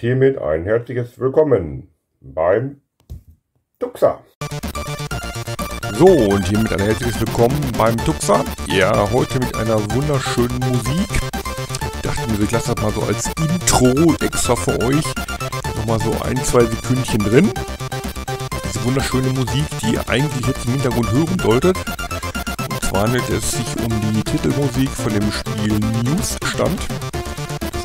Hiermit ein herzliches Willkommen beim Tuxa. So, und hiermit ein herzliches Willkommen beim Tuxa. Ja, heute mit einer wunderschönen Musik. Ich dachte mir, ich lasse das mal so als Intro extra für euch. Nochmal so ein, zwei Sekündchen drin. Diese wunderschöne Musik, die ihr eigentlich jetzt im Hintergrund hören solltet. Und zwar handelt es sich um die Titelmusik von dem Spiel Newsstand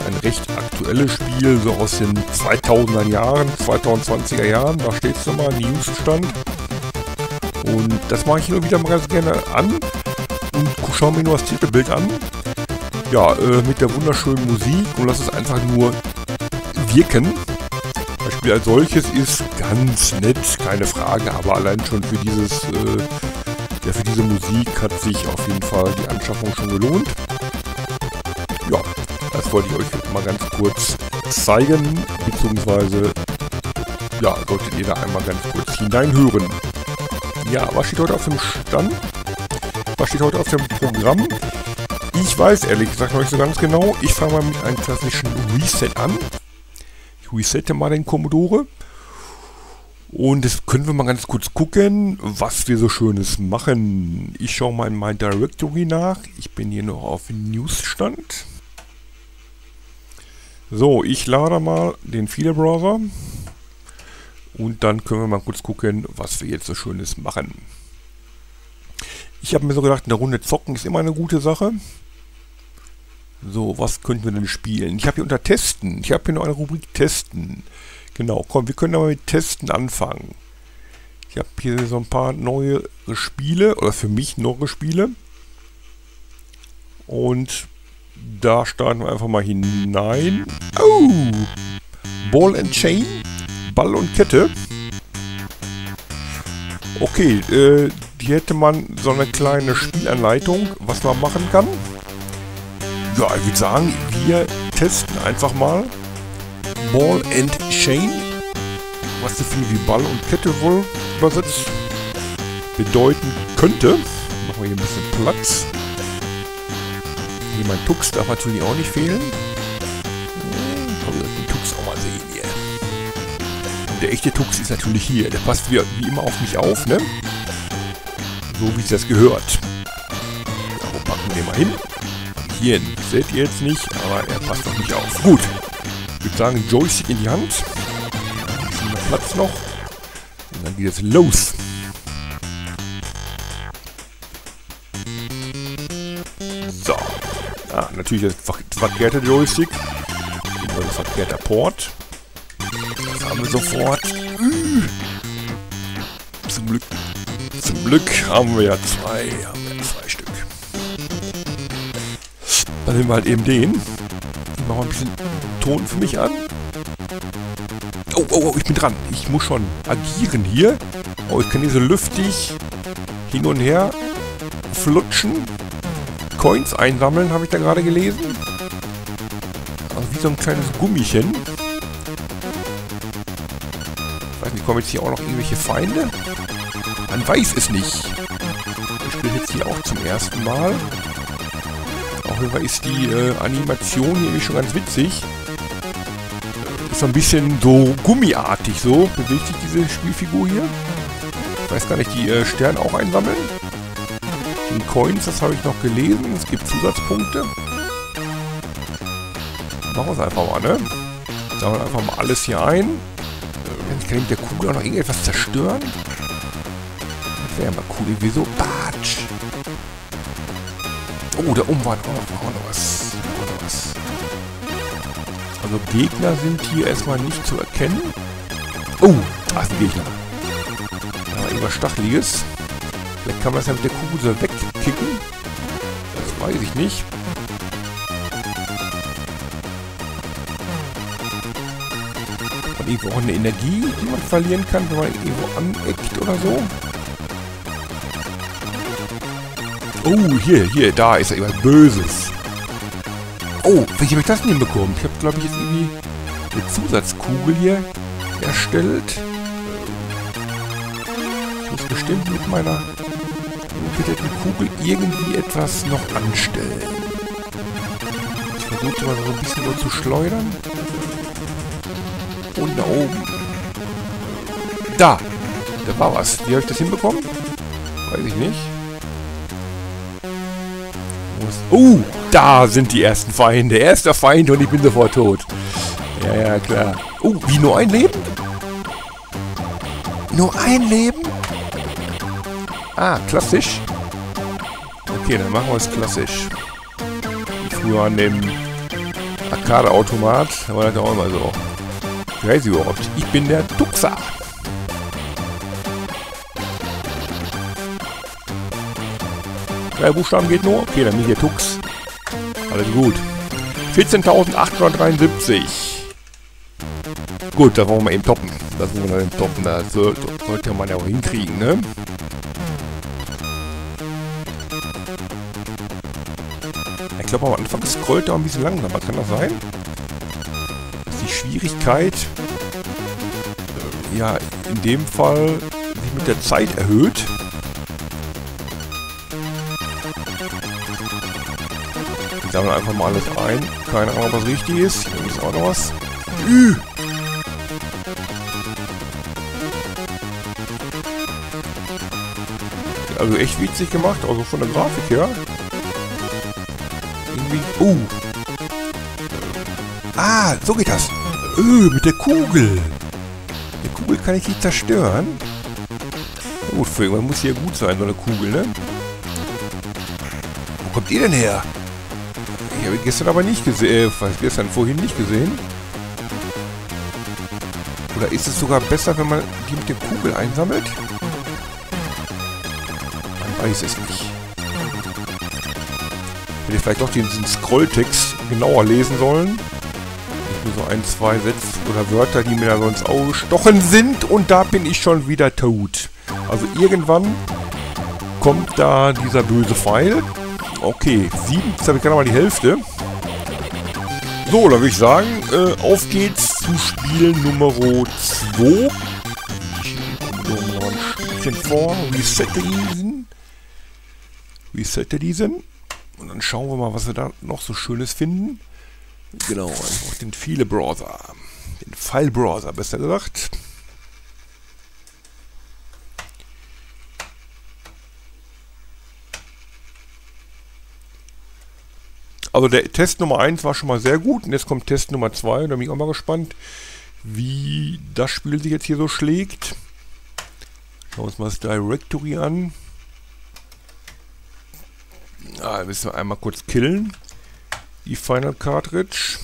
ein recht aktuelles Spiel, so aus den 2000er Jahren, 2020er Jahren. Da steht es nochmal, Newsstand. Und das mache ich nur wieder mal ganz gerne an und schaue mir nur das Titelbild an. Ja, äh, mit der wunderschönen Musik und lasse es einfach nur wirken. Das Spiel als solches ist ganz nett, keine Frage, aber allein schon für dieses, äh, ja, für diese Musik hat sich auf jeden Fall die Anschaffung schon gelohnt. Ja, das wollte ich euch mal ganz kurz zeigen, beziehungsweise, ja, solltet ihr da einmal ganz kurz hineinhören. Ja, was steht heute auf dem Stand? Was steht heute auf dem Programm? Ich weiß ehrlich gesagt noch nicht so ganz genau. Ich fange mal mit einem klassischen Reset an. Ich resette mal den Commodore. Und jetzt können wir mal ganz kurz gucken, was wir so Schönes machen. Ich schaue mal in mein Directory nach. Ich bin hier noch auf Newsstand. So, ich lade mal den File-Browser. Und dann können wir mal kurz gucken, was wir jetzt so Schönes machen. Ich habe mir so gedacht, eine Runde zocken ist immer eine gute Sache. So, was könnten wir denn spielen? Ich habe hier unter Testen, ich habe hier noch eine Rubrik Testen. Genau, komm, wir können aber mit Testen anfangen. Ich habe hier so ein paar neue Spiele, oder für mich neue Spiele. Und da starten wir einfach mal hinein. Oh! Ball and Chain. Ball und Kette. Okay, äh, hier hätte man so eine kleine Spielanleitung, was man machen kann. Ja, ich würde sagen, wir testen einfach mal Ball and Chain. Was so viel wie Ball und Kette wohl übersetzt bedeuten könnte. Machen wir hier ein bisschen Platz. Mein Tux darf natürlich auch nicht fehlen. Hm, den Tux auch mal sehen hier. Und der echte Tux ist natürlich hier. Der passt wie, wie immer auf mich auf, ne? So wie es das gehört. Wo packen wir mal hin? Hier seht ihr jetzt nicht, aber er passt auf mich auf. Gut. Ich würde sagen, Joystick in die Hand. Ein bisschen Platz noch. Und dann geht es los. Natürlich das verkehrte Joystick. Oder verkehrter Port. Das haben wir sofort. Zum Glück. Zum Glück haben wir ja zwei. Haben wir zwei Stück. Dann nehmen wir halt eben den. Ich mache mal ein bisschen Ton für mich an. Oh, oh, oh, ich bin dran. Ich muss schon agieren hier. Oh, ich kann hier so lüftig hin und her flutschen. Coins einsammeln, habe ich da gerade gelesen. Also wie so ein kleines Gummichen. Ich weiß nicht, kommen jetzt hier auch noch irgendwelche Feinde? Man weiß es nicht. Ich spiele jetzt hier auch zum ersten Mal. Auf jeden Fall ist die äh, Animation hier schon ganz witzig. Ist so ein bisschen so gummiartig so. Bewegt sich diese Spielfigur hier. Ich weiß gar nicht, die äh, Sterne auch einsammeln. Coins, das habe ich noch gelesen. Es gibt Zusatzpunkte. Machen wir es einfach mal, ne? Sammeln einfach mal alles hier ein. Ich kann mit der Kugel auch noch irgendetwas zerstören. Das wäre ja mal cool. Wieso? Batsch! Oh, da oben war auch noch, was. Auch noch was. Also Gegner sind hier erstmal nicht zu erkennen. Oh, da ist ein Gegner. Da war irgendwas Stacheliges. Vielleicht kann man es ja mit der Kugel so wegkicken. Das weiß ich nicht. Und irgendwo auch eine Energie, die man verlieren kann, wenn man irgendwo aneckt oder so. Oh, hier, hier, da ist ja irgendwas Böses. Oh, wie habe ich das denn hinbekommen? Ich habe, glaube ich, jetzt irgendwie eine Zusatzkugel hier erstellt. Ich muss bestimmt mit meiner bitte die Kugel irgendwie etwas noch anstellen. Ich versuche mal so ein bisschen nur zu schleudern. Und da oben. Da. Da war was. Wie habe ich das hinbekommen? Weiß ich nicht. Oh, da sind die ersten Feinde. Erster Feind und ich bin sofort tot. Ja, ja, klar. Oh, wie nur ein Leben? Nur ein Leben? Ah, klassisch. Okay, dann machen wir es klassisch. Wie früher an dem Arcade-Automat, war das auch immer so. Crazy World. Ich bin der Tuxer. Drei Buchstaben geht nur. Okay, dann bin ich der Tux. Alles gut. 14.873. Gut, da wollen wir eben toppen. Das wollen wir dann toppen. Das sollte man ja auch hinkriegen, ne? Ich glaube, am Anfang scrollt er ein bisschen langsamer. Kann das sein? Dass die Schwierigkeit äh, ja in dem Fall sich mit der Zeit erhöht. Ich sammle einfach mal alles ein. Keine Ahnung, was richtig ist. Hier ist auch noch was. Üh. Also echt witzig gemacht, also von der Grafik her irgendwie... Oh! Ah, so geht das. Öh, mit der Kugel. Die Kugel kann ich nicht zerstören. Gut, für irgendwann muss hier gut sein, so eine Kugel, ne? Wo kommt ihr denn her? Ich habe gestern aber nicht gesehen, äh, gestern vorhin nicht gesehen. Oder ist es sogar besser, wenn man die mit der Kugel einsammelt? Man weiß es nicht. Hätte ich vielleicht doch diesen Scrolltext genauer lesen sollen. Nicht nur so ein, zwei Sätze oder Wörter, die mir da sonst Auge gestochen sind. Und da bin ich schon wieder tot. Also irgendwann kommt da dieser böse Pfeil. Okay, sieben, jetzt habe ich gerade mal die Hälfte. So, dann würde ich sagen, äh, auf geht's zu Spiel Nummer 2. Ich nehme mal ein Stückchen vor, resette diesen. Resette diesen. Dann schauen wir mal, was wir da noch so Schönes finden. Genau, einfach den File-Browser. Den File-Browser, besser gesagt. Also der Test Nummer 1 war schon mal sehr gut und jetzt kommt Test Nummer 2 und da bin ich auch mal gespannt, wie das Spiel sich jetzt hier so schlägt. Schauen wir uns mal das Directory an. Ah, müssen wir einmal kurz killen. Die Final Cartridge.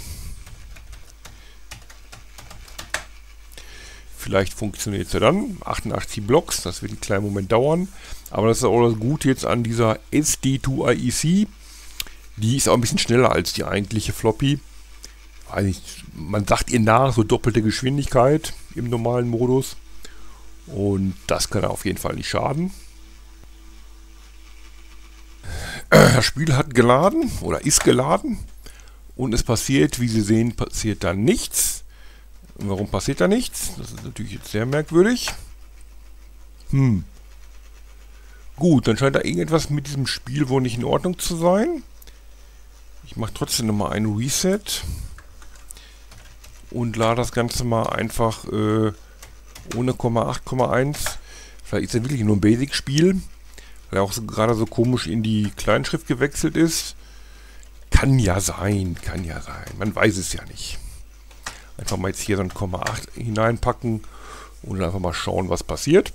Vielleicht funktioniert es ja dann. 88 Blocks, das wird einen kleinen Moment dauern. Aber das ist auch das Gute jetzt an dieser SD2IEC. Die ist auch ein bisschen schneller als die eigentliche Floppy. Man sagt ihr nach, so doppelte Geschwindigkeit im normalen Modus. Und das kann auf jeden Fall nicht schaden. Das Spiel hat geladen oder ist geladen und es passiert, wie Sie sehen, passiert da nichts. Warum passiert da nichts? Das ist natürlich jetzt sehr merkwürdig. Hm. Gut, dann scheint da irgendetwas mit diesem Spiel wohl nicht in Ordnung zu sein. Ich mache trotzdem nochmal einen Reset. Und lade das Ganze mal einfach äh, ohne Komma 8,1. Vielleicht ist es wirklich nur ein Basic-Spiel weil er auch so, gerade so komisch in die Kleinschrift gewechselt ist. Kann ja sein, kann ja sein. Man weiß es ja nicht. Einfach mal jetzt hier so ein Komma 8 hineinpacken und einfach mal schauen, was passiert.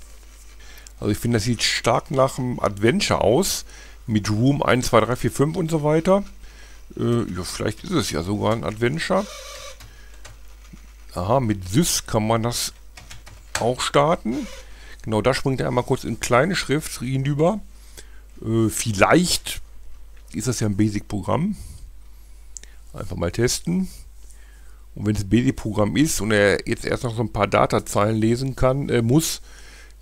Also ich finde, das sieht stark nach einem Adventure aus. Mit Room 1, 2, 3, 4, 5 und so weiter. Äh, ja, vielleicht ist es ja sogar ein Adventure. Aha, mit Sys kann man das auch starten. Genau, da springt er einmal kurz in kleine Schrift hinüber. Äh, vielleicht ist das ja ein Basic-Programm. Einfach mal testen. Und wenn es ein Basic-Programm ist und er jetzt erst noch so ein paar Datazeilen lesen kann, äh, muss,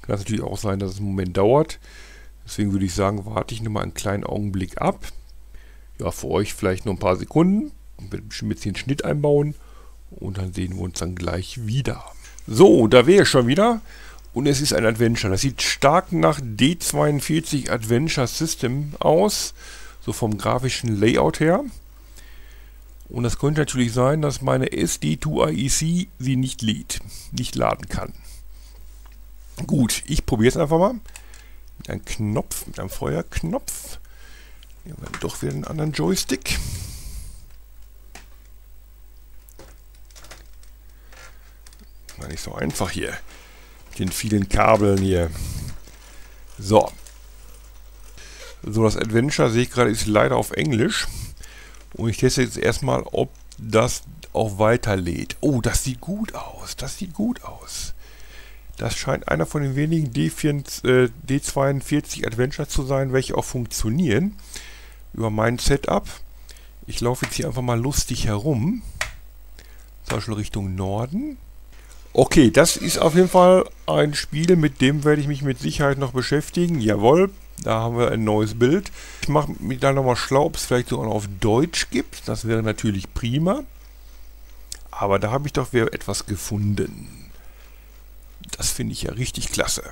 kann es natürlich auch sein, dass es einen Moment dauert. Deswegen würde ich sagen, warte ich nochmal einen kleinen Augenblick ab. Ja, für euch vielleicht nur ein paar Sekunden. Ich werde bestimmt Schnitt einbauen. Und dann sehen wir uns dann gleich wieder. So, da wäre ich schon wieder. Und es ist ein Adventure. Das sieht stark nach D42 Adventure System aus. So vom grafischen Layout her. Und das könnte natürlich sein, dass meine SD2IEC sie nicht lädt, nicht laden kann. Gut, ich probiere es einfach mal. Mit einem Knopf, mit einem Feuerknopf. Nehmen wir doch wieder einen anderen Joystick. War nicht so einfach hier. Den vielen Kabeln hier. So. So, das Adventure, sehe ich gerade, ist leider auf Englisch. Und ich teste jetzt erstmal, ob das auch weiterlädt. Oh, das sieht gut aus. Das sieht gut aus. Das scheint einer von den wenigen D4, äh, D42 Adventures zu sein, welche auch funktionieren. Über mein Setup. Ich laufe jetzt hier einfach mal lustig herum. Zum Beispiel Richtung Norden. Okay, das ist auf jeden Fall ein Spiel, mit dem werde ich mich mit Sicherheit noch beschäftigen. Jawohl, da haben wir ein neues Bild. Ich mache mich da nochmal schlau, ob es vielleicht sogar noch auf Deutsch gibt. Das wäre natürlich prima. Aber da habe ich doch wieder etwas gefunden. Das finde ich ja richtig klasse.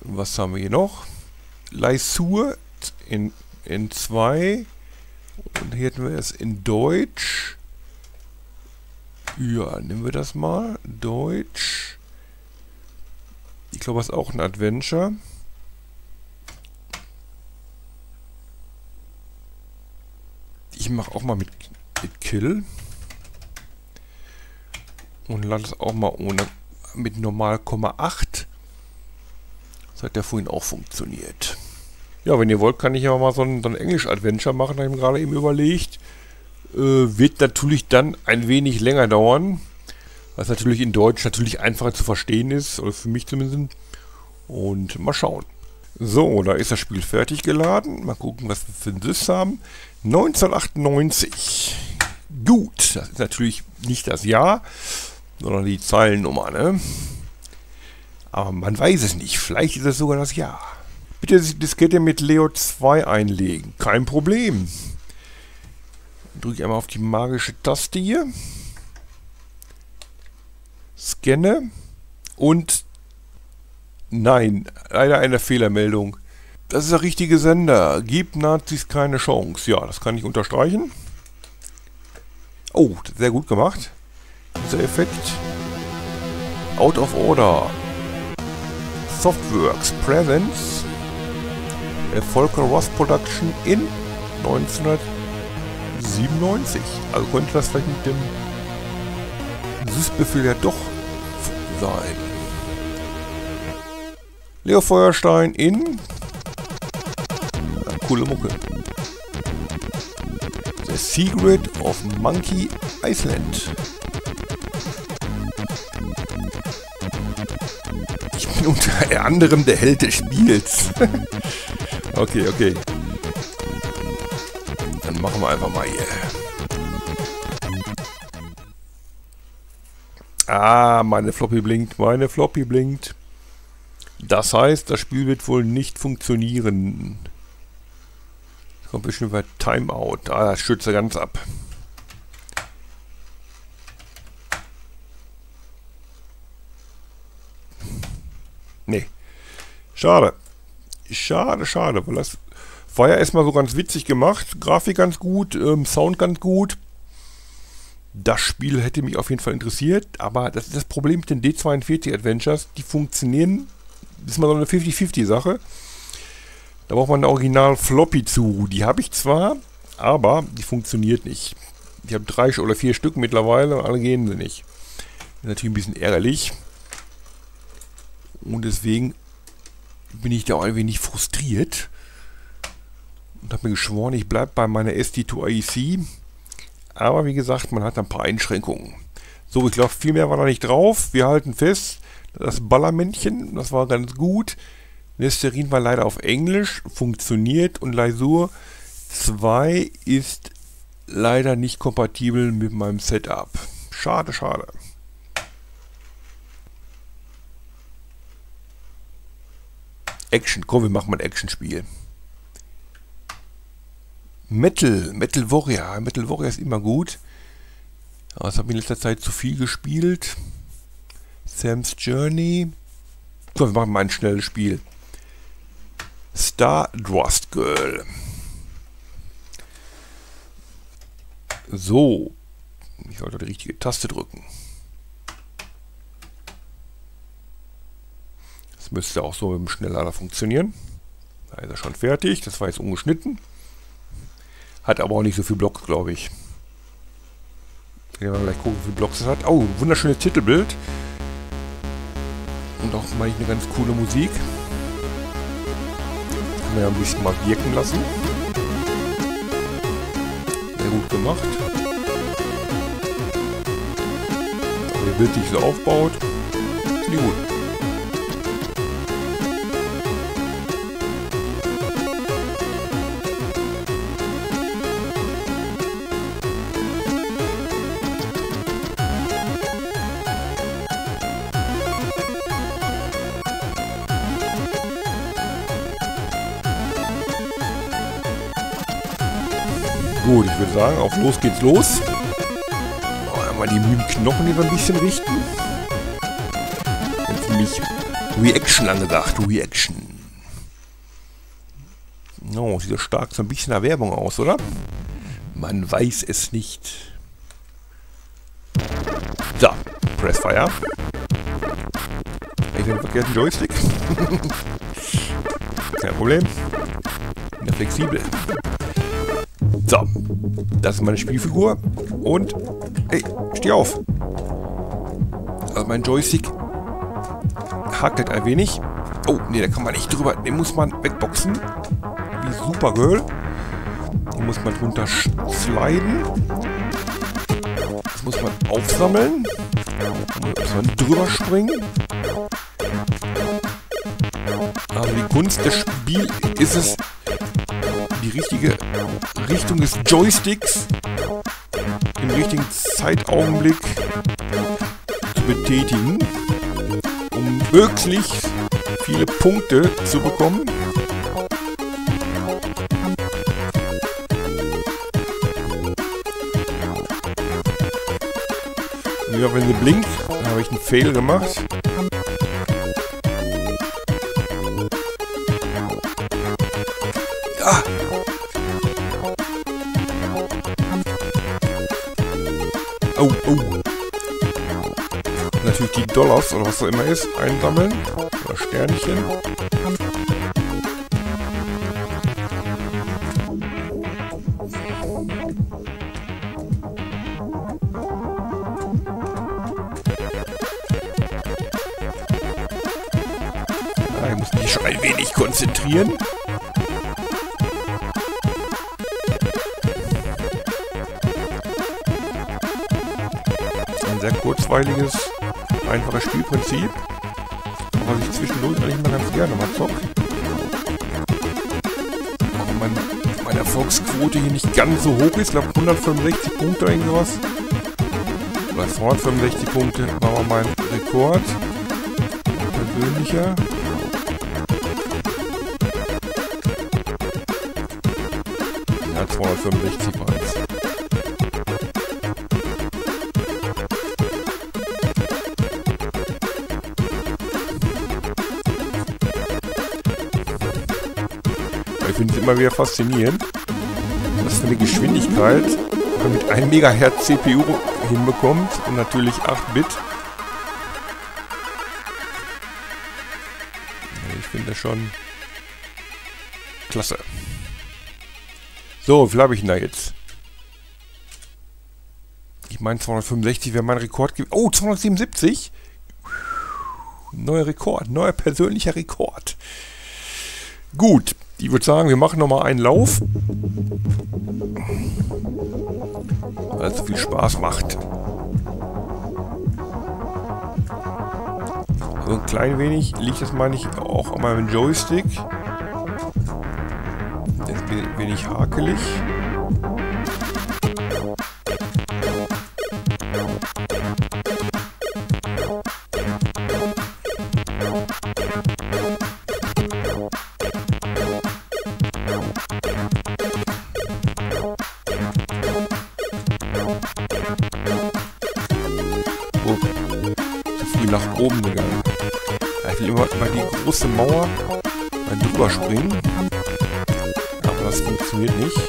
Was haben wir hier noch? Leisur in, in 2. Und hier hätten wir es in Deutsch. Ja, nehmen wir das mal. Deutsch. Ich glaube, das ist auch ein Adventure. Ich mache auch mal mit, mit Kill. Und lade es auch mal ohne mit normal 8. Das hat ja vorhin auch funktioniert. Ja, wenn ihr wollt, kann ich ja mal so ein, so ein Englisch-Adventure machen, habe ich mir gerade eben überlegt. Äh, wird natürlich dann ein wenig länger dauern. Was natürlich in Deutsch natürlich einfacher zu verstehen ist, oder für mich zumindest. Und mal schauen. So, da ist das Spiel fertig geladen. Mal gucken, was wir für ein Sys haben. 1998. Gut, das ist natürlich nicht das Jahr, sondern die Zeilennummer, ne? Aber man weiß es nicht. Vielleicht ist es sogar das Jahr. Bitte die Diskette mit Leo 2 einlegen. Kein Problem. Drücke ich einmal auf die magische Taste hier. Scanne. Und nein, leider eine Fehlermeldung. Das ist der richtige Sender. Gibt Nazis keine Chance. Ja, das kann ich unterstreichen. Oh, sehr gut gemacht. Dieser Effekt. Out of Order. Softworks Presents. Volker Ross Production in 1997. Also könnte das vielleicht mit dem Sys-Befehl ja doch sein. Leo Feuerstein in coole Mucke. The Secret of Monkey Island. Ich bin unter anderem der Held des Spiels. okay, okay. Machen wir einfach mal hier. Ah, meine Floppy blinkt, meine Floppy blinkt. Das heißt, das Spiel wird wohl nicht funktionieren. Kommt bestimmt bei Timeout. Ah, das schützt er ganz ab. Nee. Schade. Schade, schade, weil das war ja erstmal so ganz witzig gemacht. Grafik ganz gut, ähm, Sound ganz gut. Das Spiel hätte mich auf jeden Fall interessiert, aber das ist das Problem mit den D42 Adventures. Die funktionieren, das ist mal so eine 50-50-Sache. Da braucht man eine Original Floppy zu. Die habe ich zwar, aber die funktioniert nicht. Ich habe drei oder vier Stück mittlerweile und alle gehen sie nicht. Ist natürlich ein bisschen ärgerlich. Und deswegen bin ich da ein wenig frustriert. Und habe mir geschworen, ich bleibe bei meiner SD2IC. Aber wie gesagt, man hat ein paar Einschränkungen. So, ich glaube, viel mehr war da nicht drauf. Wir halten fest, das Ballermännchen, das war ganz gut. Listerin war leider auf Englisch, funktioniert und Leisur 2 ist leider nicht kompatibel mit meinem Setup. Schade, schade. Action, komm, wir machen mal ein Action-Spiel. Metal, Metal Warrior. Metal Warrior ist immer gut. Aber es hat ich in letzter Zeit zu viel gespielt. Sam's Journey. So, wir machen mal ein schnelles Spiel. Star Drust Girl. So. Ich sollte die richtige Taste drücken. Das müsste auch so mit dem Schnellader funktionieren. Da ist er schon fertig. Das war jetzt ungeschnitten. Hat aber auch nicht so viel Blocks, glaube ich. Gehen wir gleich gucken, wie viele Blocks es hat. Oh, wunderschönes Titelbild. Und auch mal eine ganz coole Musik. Kann man ja ein bisschen mal wirken lassen. Sehr gut gemacht. Also, wie bildlich so aufbaut. Finde ich gut. Sagen, auf los geht's los. Oh, einmal die müden Knochen hier ein bisschen richten. Jetzt nämlich Reaction angesagt. Reaction. Oh, sieht so stark so ein bisschen nach Werbung aus, oder? Man weiß es nicht. So, Press Fire. Ich den verkehrten Joystick. Kein Problem. Ja flexibel. So, das ist meine Spielfigur. Und, hey, steh auf. Also mein Joystick hakelt ein wenig. Oh, nee, da kann man nicht drüber. Den muss man wegboxen. Wie Supergirl. Den muss man drunter sliden. Das muss man aufsammeln. Da muss man drüber springen. Also die Kunst des Spiels ist es, richtige Richtung des Joysticks im richtigen Zeitaugenblick zu betätigen, um möglichst viele Punkte zu bekommen. Ja, wenn sie blinkt, habe ich einen Fail gemacht. Dollars oder was auch immer ist, einsammeln. Oder Sternchen. Ah, ich muss mich schon ein wenig konzentrieren. ein sehr kurzweiliges, einfaches Spielprinzip, was ich zwischendurch eigentlich mal ganz gerne mal zocke. Wenn mein, meine Erfolgsquote hier nicht ganz so hoch ist, ich glaube 165 Punkte oder irgendwas. Bei 265 Punkte war mein Rekord. Persönlicher. Ja, 265 war immer wieder faszinierend, dass eine Geschwindigkeit man mit 1 MHz CPU hinbekommt und natürlich 8-Bit. Ich finde das schon klasse. So, wie viel habe ich denn da jetzt? Ich meine 265 wäre mein Rekord gewesen. Oh, 277? Neuer Rekord, neuer persönlicher Rekord. Gut, ich würde sagen, wir machen nochmal einen Lauf. Weil es viel Spaß macht. So ein klein wenig liegt das, meine ich, auch an meinem Joystick. Ist ein wenig hakelig. Mauer drüber springen. Aber das funktioniert nicht.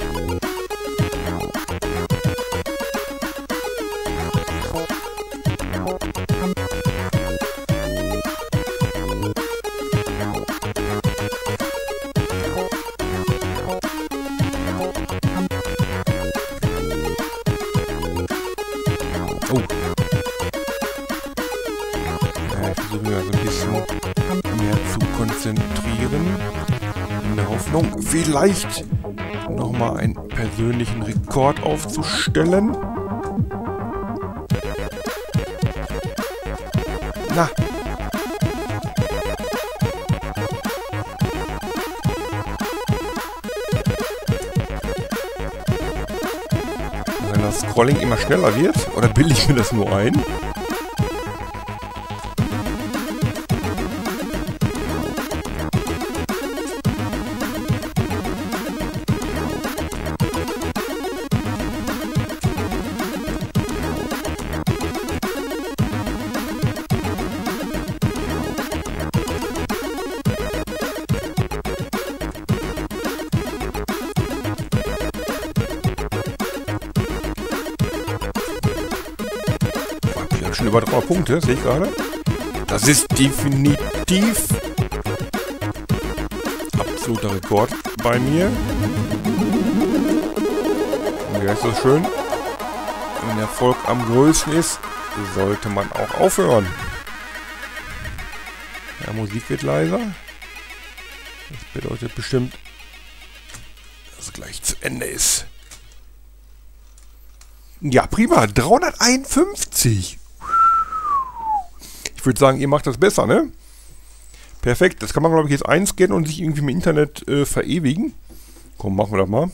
Vielleicht nochmal einen persönlichen Rekord aufzustellen. Na, Wenn das Scrolling immer schneller wird, oder bilde ich mir das nur ein? Punkte, sehe ich gerade. Das ist definitiv absoluter Rekord bei mir. Wie heißt das schön? Wenn der Erfolg am größten ist, sollte man auch aufhören. Ja, Musik wird leiser. Das bedeutet bestimmt, dass es gleich zu Ende ist. Ja, prima. 351 würde sagen, ihr macht das besser, ne? Perfekt. Das kann man, glaube ich, jetzt einscannen und sich irgendwie im Internet äh, verewigen. Komm, machen wir das mal.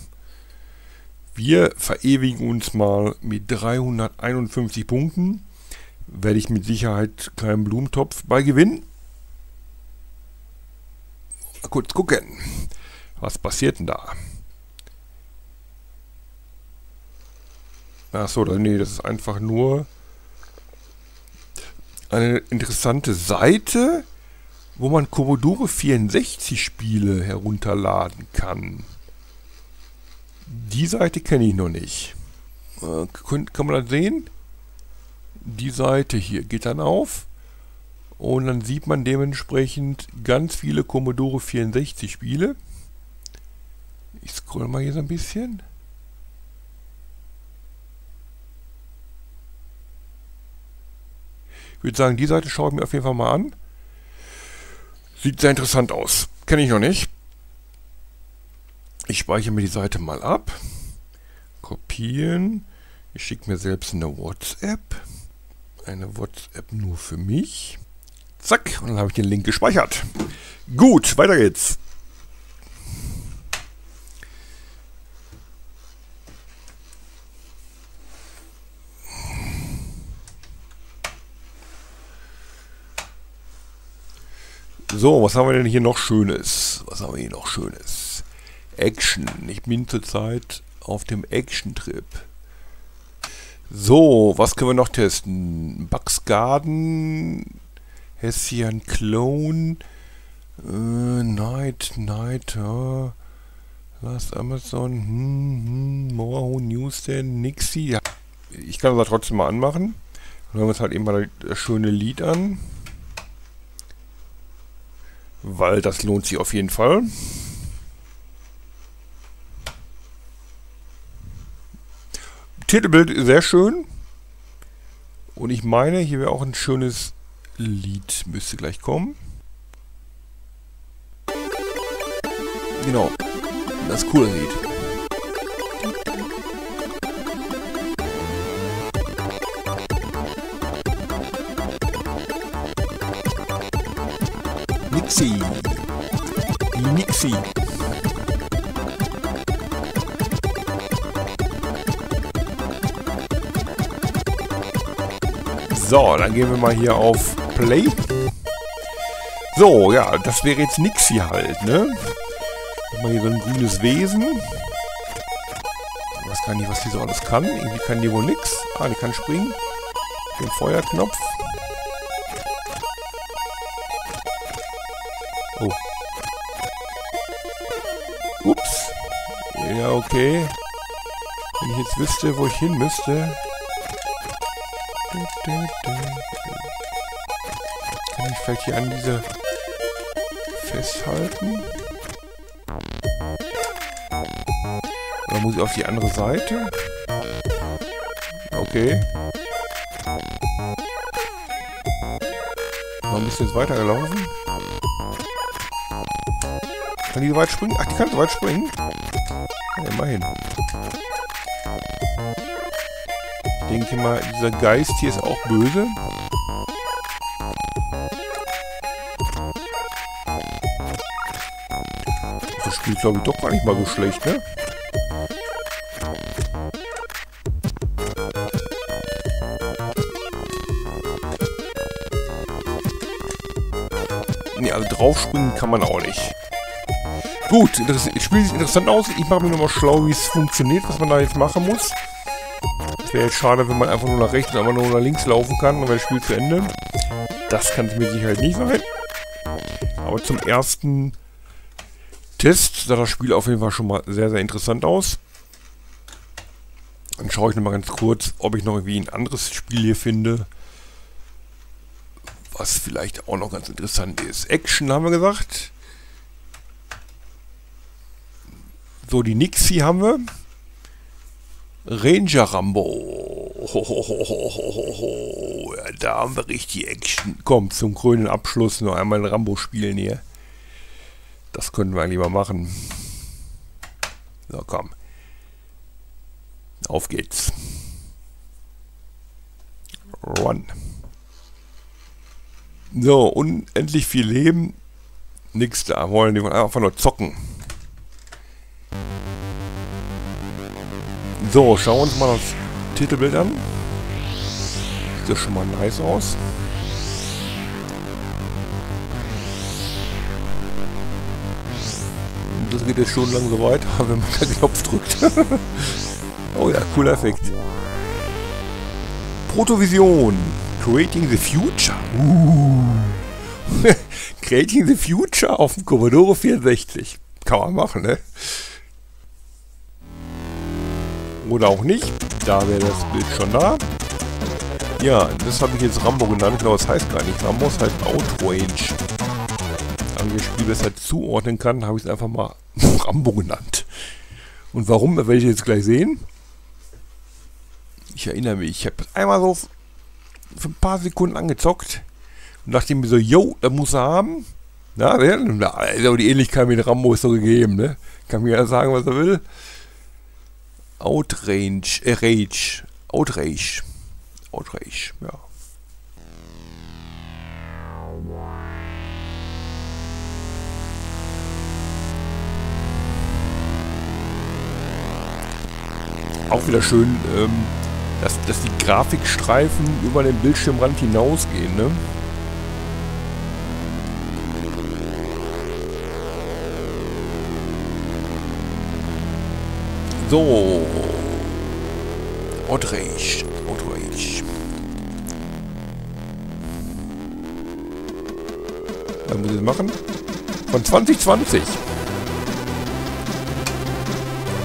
Wir verewigen uns mal mit 351 Punkten. Werde ich mit Sicherheit keinen Blumentopf bei gewinnen. Mal kurz gucken. Was passiert denn da? Achso, nee, das ist einfach nur eine interessante Seite, wo man Commodore 64 Spiele herunterladen kann. Die Seite kenne ich noch nicht. Äh, kann man das sehen? Die Seite hier geht dann auf und dann sieht man dementsprechend ganz viele Commodore 64 Spiele. Ich scroll mal hier so ein bisschen. Würde sagen, die Seite schaue ich mir auf jeden Fall mal an. Sieht sehr interessant aus. Kenne ich noch nicht. Ich speichere mir die Seite mal ab. Kopieren. Ich schicke mir selbst eine WhatsApp. Eine WhatsApp nur für mich. Zack, und dann habe ich den Link gespeichert. Gut, weiter geht's. So, was haben wir denn hier noch Schönes? Was haben wir hier noch Schönes? Action. Ich bin zurzeit auf dem Action-Trip. So, was können wir noch testen? Bugs Garden, Hessian Clone, äh, Night, Night, äh, Last Amazon, hm, hm, Moorhu, Newsstand, Nixie. Ja. Ich kann das trotzdem mal anmachen. Hören wir uns halt eben mal das schöne Lied an weil das lohnt sich auf jeden Fall. Titelbild sehr schön. Und ich meine, hier wäre auch ein schönes Lied, müsste gleich kommen. Genau, das coole Lied. So, dann gehen wir mal hier auf Play. So, ja, das wäre jetzt Nixie halt, ne? Mal hier so ein grünes Wesen. Ich weiß gar was die so alles kann. Irgendwie kann die wohl nix. Ah, die kann springen. Den Feuerknopf. Oh. Ups. Ja, okay. Wenn ich jetzt wüsste, wo ich hin müsste. Kann ich vielleicht hier an diese festhalten? Oder muss ich auf die andere Seite? Okay. Noch ein bisschen weitergelaufen. Kann die so weit springen? Ach, die kann so weit springen. Ja, immerhin. Denke mal, dieser Geist hier ist auch böse. Das spielt, glaube ich, doch gar nicht mal so schlecht, ne? Ne, also draufspringen kann man auch nicht. Gut, das Spiel sieht interessant aus. Ich mache mir nochmal schlau, wie es funktioniert, was man da jetzt machen muss. Es wäre jetzt schade, wenn man einfach nur nach rechts und einfach nur nach links laufen kann, dann wäre das Spiel zu Ende. Das kann es mit Sicherheit nicht sein. Aber zum ersten Test sah das Spiel auf jeden Fall schon mal sehr, sehr interessant aus. Dann schaue ich nochmal ganz kurz, ob ich noch irgendwie ein anderes Spiel hier finde, was vielleicht auch noch ganz interessant ist. Action haben wir gesagt. So, die Nixie haben wir. Ranger Rambo. Ja, da haben wir richtig Action. Komm, zum grünen Abschluss noch einmal ein Rambo spielen hier. Das können wir lieber machen. So, komm. Auf geht's. Run. So, unendlich viel Leben. Nix da. Wollen die einfach nur zocken. So, schauen wir uns mal das Titelbild an. Sieht das schon mal nice aus. Das geht jetzt schon lang so weit, wenn man den Knopf drückt. oh ja, cooler Effekt. Protovision. Creating the Future. Uh. Creating the Future auf dem Commodore 64. Kann man machen, ne? Oder auch nicht. Da wäre das Bild schon da. Ja, das habe ich jetzt Rambo genannt. Genau, das heißt gar nicht Rambo, es heißt Outrage. Damit ich das Spiel besser zuordnen kann, habe ich es einfach mal Rambo genannt. Und warum, werde ich jetzt gleich sehen. Ich erinnere mich, ich habe einmal so für ein paar Sekunden angezockt und dachte mir so, yo, das muss er haben. Na, also die Ähnlichkeit mit Rambo ist so gegeben, ne? Kann mir ja sagen, was er will. Outrage, äh, Rage, Outrage, Outrage, ja. Auch wieder schön, ähm, dass, dass die Grafikstreifen über den Bildschirmrand hinausgehen, ne? So. Outrage. Outrage. Was muss ich jetzt machen? Von 2020.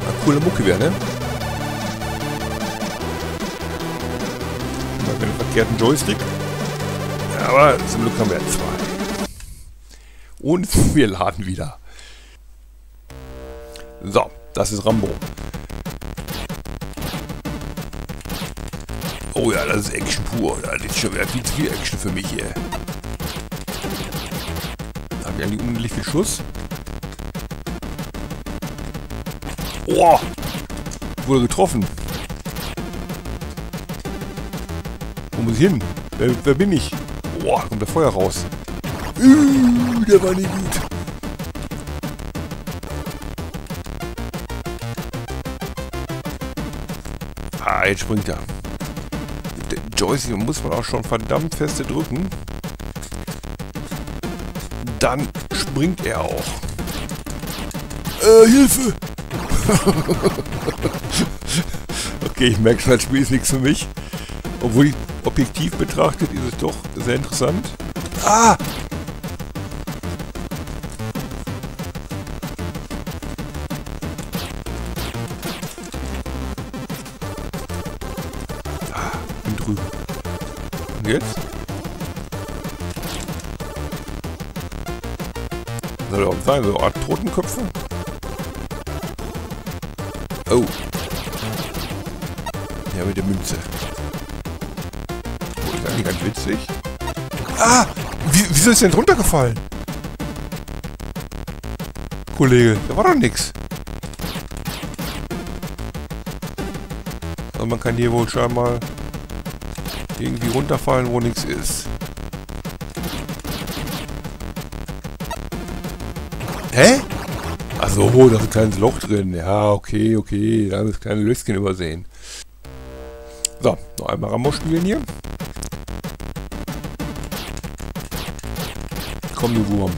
Eine coole Mucke wäre, ne? Mal einen verkehrten Joystick. Aber zum Glück haben wir zwei. Und wir laden wieder. So, das ist Rambo. Oh ist Action pur. Das ist schon wieder viel zu viel Action für mich hier. Haben wir eigentlich unendlich viel Schuss? Oh! Wurde getroffen. Wo muss ich hin? Wer, wer bin ich? Boah, kommt der Feuer raus. Uh, der war nicht gut. Ah, jetzt springt er. Joystick muss man auch schon verdammt feste drücken. Dann springt er auch. Äh, Hilfe! okay, ich merke schon, das Spiel ist nichts für mich. Obwohl, objektiv betrachtet, ist es doch sehr interessant. Ah! Jetzt? Soll auch sein, so Art Totenköpfe? Oh. Ja, mit der Münze. Oh, ist eigentlich ganz witzig. Ah! Wie, wieso ist denn runtergefallen? Kollege, da war doch nix. Also man kann hier wohl scheinbar irgendwie runterfallen, wo nichts ist. Hä? Achso, da ist ein kleines Loch drin. Ja, okay, okay. Da haben wir das kleine Löschen übersehen. So, noch einmal Rambo spielen hier. Komm, du Wurm.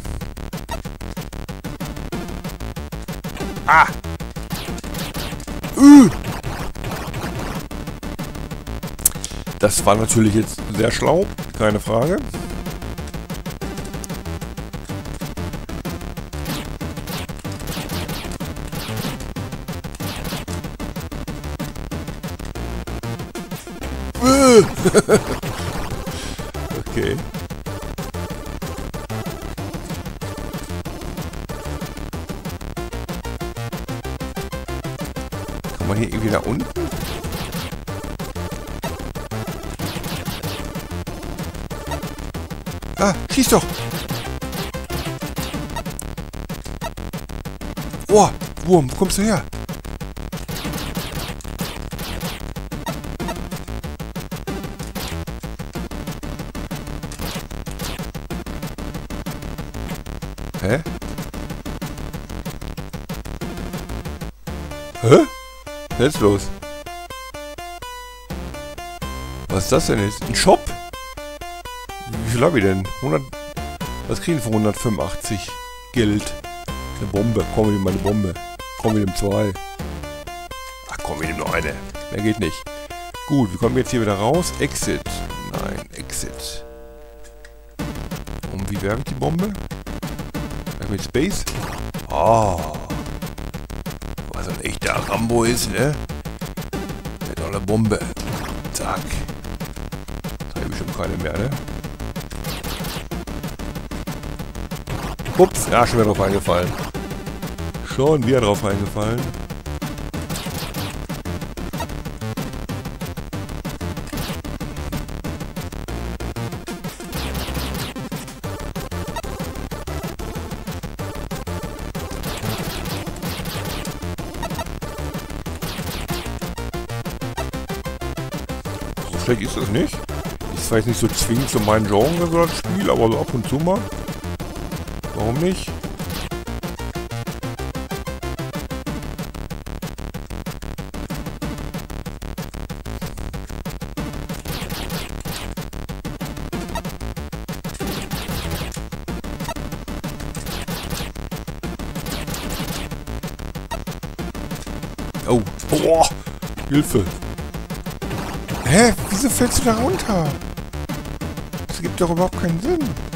Das war natürlich jetzt sehr schlau, keine Frage. okay. Kann man hier irgendwie nach unten? Ah, schieß doch! Oh, Wurm, wo kommst du her? Hä? Hä? Was ist los? Was ist das denn jetzt? Ein Shop? Viel habe ich denn? 100... Was kriegen wir für 185 Geld? Eine Bombe. Komm, wir mal eine Bombe. Komm, wir nehmen zwei. Ach komm, wir nehmen nur eine. Mehr geht nicht. Gut, wir kommen jetzt hier wieder raus. Exit. Nein, Exit. Und wie werfe ich die Bombe? mit Space. Oh. Was ein echter Rambo ist, ne? Eine tolle Bombe. Zack. Da habe ich bestimmt keine mehr, ne? Ups, ja, schon wieder drauf eingefallen. Schon wieder drauf eingefallen. schlecht ist es nicht. Ist jetzt nicht so zwingend zu meinem Genre so das Spiel, aber so ab und zu mal. Nicht? Oh, boah, Hilfe. Hä? Wieso fällst du da runter? Das gibt doch überhaupt keinen Sinn.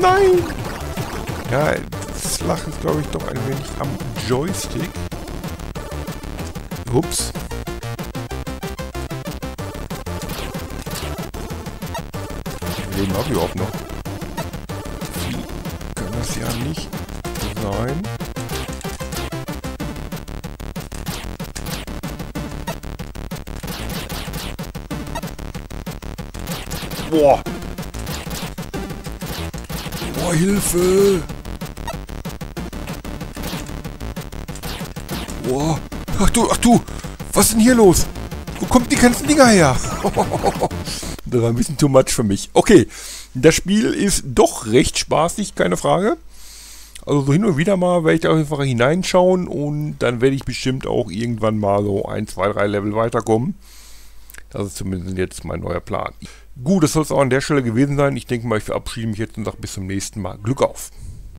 Nein! Ja, das Lachen ist, glaube ich, doch ein wenig am Joystick. Ups. Leben ich überhaupt noch. Kann das ja nicht sein. Boah, Hilfe. Boah. Ach du, ach du. Was ist denn hier los? Wo kommen die ganzen Dinger her? das war ein bisschen too much für mich. Okay. Das Spiel ist doch recht spaßig, keine Frage. Also so hin und wieder mal werde ich da einfach hineinschauen und dann werde ich bestimmt auch irgendwann mal so ein, zwei, drei Level weiterkommen. Das ist zumindest jetzt mein neuer Plan. Gut, das soll es auch an der Stelle gewesen sein. Ich denke mal, ich verabschiede mich jetzt und sage bis zum nächsten Mal. Glück auf!